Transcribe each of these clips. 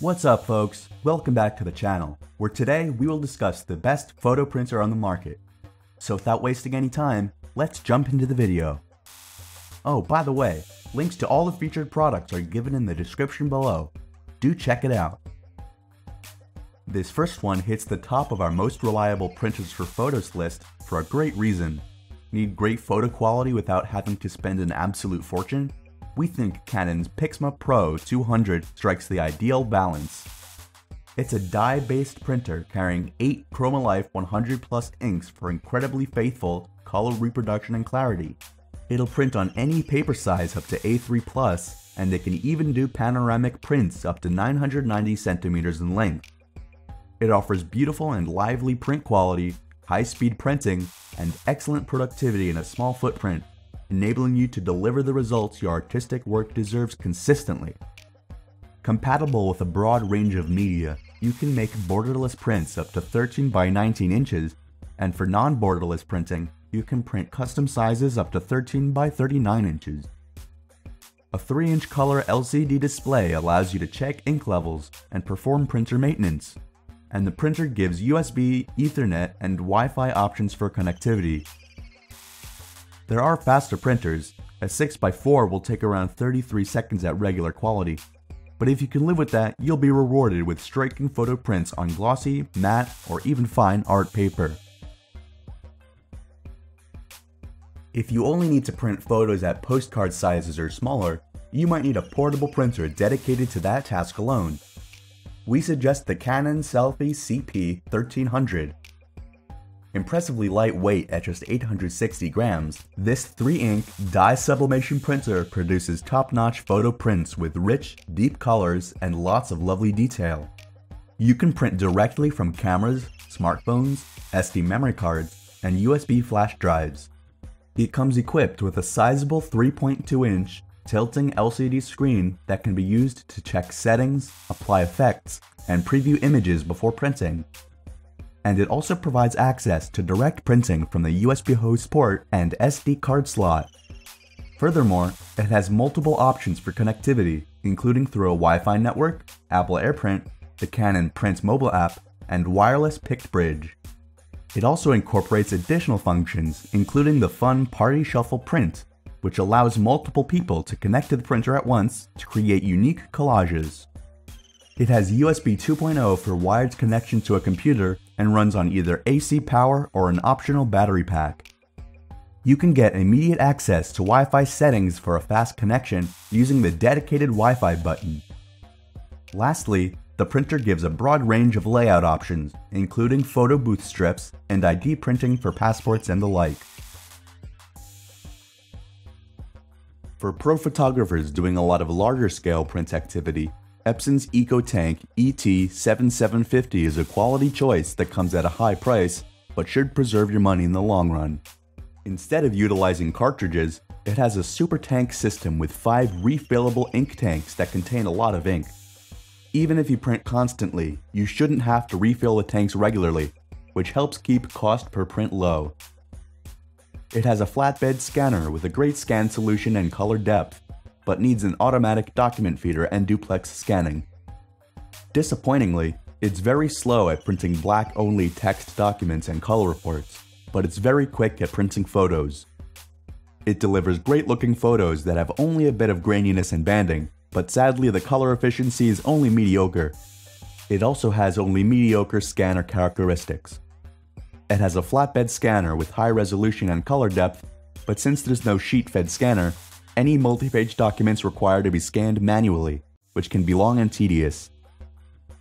What's up folks? Welcome back to the channel, where today we will discuss the best photo printer on the market. So without wasting any time, let's jump into the video. Oh, by the way, links to all the featured products are given in the description below. Do check it out. This first one hits the top of our most reliable printers for photos list for a great reason. Need great photo quality without having to spend an absolute fortune? We think Canon's Pixma Pro 200 strikes the ideal balance. It's a dye-based printer carrying 8 ChromaLife 100 plus inks for incredibly faithful color reproduction and clarity. It'll print on any paper size up to A3 plus, and it can even do panoramic prints up to 990 centimeters in length. It offers beautiful and lively print quality, high-speed printing, and excellent productivity in a small footprint, enabling you to deliver the results your artistic work deserves consistently. Compatible with a broad range of media, you can make borderless prints up to 13 by 19 inches, and for non-borderless printing, you can print custom sizes up to 13 by 39 inches. A 3-inch color LCD display allows you to check ink levels and perform printer maintenance, and the printer gives USB, Ethernet, and Wi-Fi options for connectivity. There are faster printers, a 6x4 will take around 33 seconds at regular quality, but if you can live with that, you'll be rewarded with striking photo prints on glossy, matte, or even fine art paper. If you only need to print photos at postcard sizes or smaller, you might need a portable printer dedicated to that task alone we suggest the Canon Selphy CP1300. Impressively lightweight at just 860 grams, this 3-ink dye sublimation printer produces top-notch photo prints with rich, deep colors and lots of lovely detail. You can print directly from cameras, smartphones, SD memory cards, and USB flash drives. It comes equipped with a sizable 3.2-inch tilting LCD screen that can be used to check settings, apply effects, and preview images before printing. And it also provides access to direct printing from the USB host port and SD card slot. Furthermore, it has multiple options for connectivity, including through a Wi-Fi network, Apple AirPrint, the Canon Print mobile app, and wireless PictBridge. It also incorporates additional functions, including the fun Party Shuffle print, which allows multiple people to connect to the printer at once to create unique collages. It has USB 2.0 for wired connection to a computer and runs on either AC power or an optional battery pack. You can get immediate access to Wi-Fi settings for a fast connection using the dedicated Wi-Fi button. Lastly, the printer gives a broad range of layout options, including photo booth strips and ID printing for passports and the like. For pro photographers doing a lot of larger scale print activity, Epson's EcoTank ET7750 is a quality choice that comes at a high price, but should preserve your money in the long run. Instead of utilizing cartridges, it has a super tank system with 5 refillable ink tanks that contain a lot of ink. Even if you print constantly, you shouldn't have to refill the tanks regularly, which helps keep cost per print low. It has a flatbed scanner with a great scan solution and color depth, but needs an automatic document feeder and duplex scanning. Disappointingly, it's very slow at printing black-only text documents and color reports, but it's very quick at printing photos. It delivers great-looking photos that have only a bit of graininess and banding, but sadly the color efficiency is only mediocre. It also has only mediocre scanner characteristics. It has a flatbed scanner with high resolution and color depth, but since there's no sheet-fed scanner, any multi-page documents require to be scanned manually, which can be long and tedious.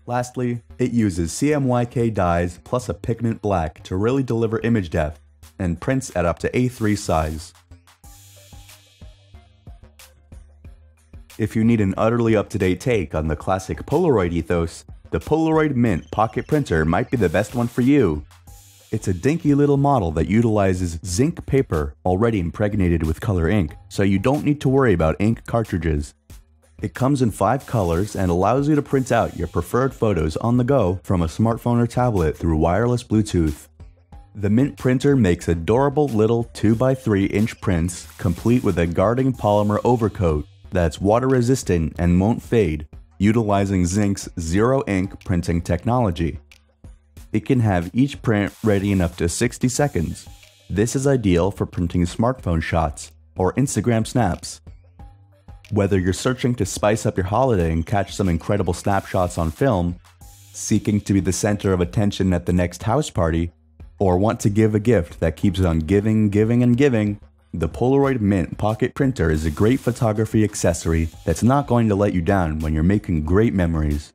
Lastly, it uses CMYK dyes plus a pigment black to really deliver image depth, and prints at up to A3 size. If you need an utterly up-to-date take on the classic Polaroid ethos, the Polaroid Mint Pocket Printer might be the best one for you. It's a dinky little model that utilizes ZINK paper already impregnated with color ink, so you don't need to worry about ink cartridges. It comes in five colors and allows you to print out your preferred photos on the go from a smartphone or tablet through wireless Bluetooth. The Mint printer makes adorable little 2x3 inch prints complete with a guarding polymer overcoat that's water resistant and won't fade, utilizing ZINK's zero ink printing technology. It can have each print ready in up to 60 seconds. This is ideal for printing smartphone shots or Instagram snaps. Whether you're searching to spice up your holiday and catch some incredible snapshots on film, seeking to be the center of attention at the next house party, or want to give a gift that keeps on giving, giving, and giving, the Polaroid Mint Pocket Printer is a great photography accessory that's not going to let you down when you're making great memories.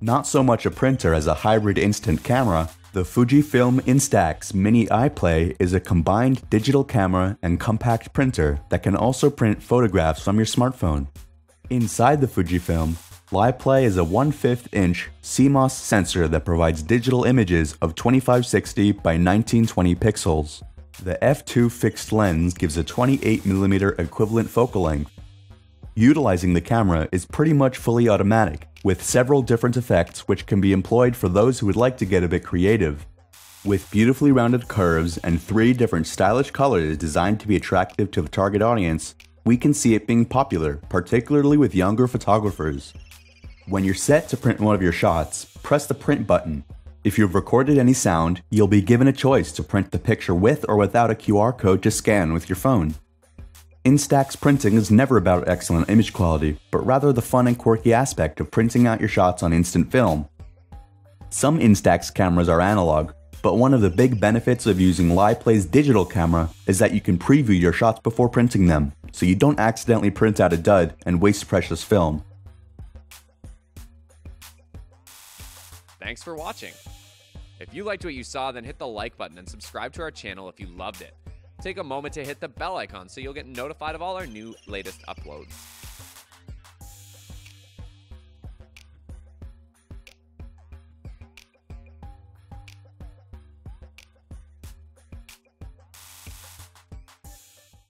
Not so much a printer as a hybrid instant camera, the Fujifilm Instax Mini LiPlay is a combined digital camera and compact printer that can also print photographs from your smartphone. Inside the Fujifilm, LiPlay is a 1 5 inch CMOS sensor that provides digital images of 2560 by 1920 pixels. The f2 fixed lens gives a 28mm equivalent focal length. Utilizing the camera is pretty much fully automatic, with several different effects which can be employed for those who would like to get a bit creative. With beautifully rounded curves and three different stylish colors designed to be attractive to the target audience, we can see it being popular, particularly with younger photographers. When you're set to print one of your shots, press the print button. If you've recorded any sound, you'll be given a choice to print the picture with or without a QR code to scan with your phone. Instax printing is never about excellent image quality, but rather the fun and quirky aspect of printing out your shots on instant film. Some Instax cameras are analog, but one of the big benefits of using LiPlay's digital camera is that you can preview your shots before printing them, so you don't accidentally print out a dud and waste precious film. Thanks for watching. If you liked what you saw, then hit the like button and subscribe to our channel if you loved it. Take a moment to hit the bell icon so you'll get notified of all our new latest uploads.